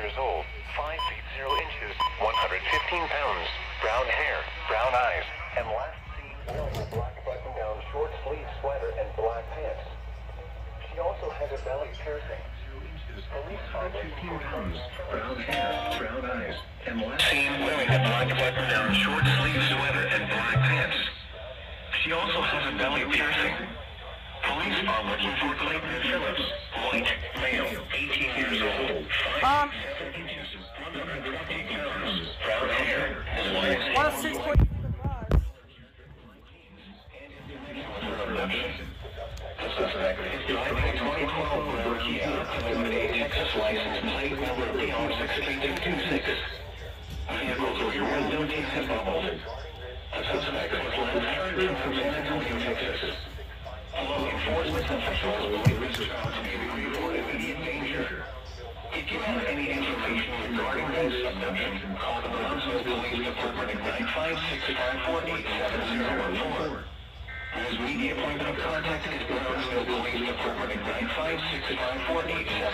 5 feet 0 inches, 115 pounds, brown hair, brown eyes, and last seen wearing a black button-down short sleeve sweater and black pants. She also has a belly piercing. Police her 15 pounds, brown hair, brown eyes, and last seen wearing a black button-down short sleeve sweater and black pants. She also has a belly piercing. Police are looking for Clayton Phillips, white, male, 18 Ford Kia with a Texas license plate number P68226. Vehicles with your window tinted bubbles. The suspect was last heard from San Antonio, Texas. Law enforcement officials believe this child to be immediate danger. If you have any regarding this abduction, call the Brownsville Police Department at 956-548-7014. His media point of contact is Brownsville Police Department at 956-548-7014.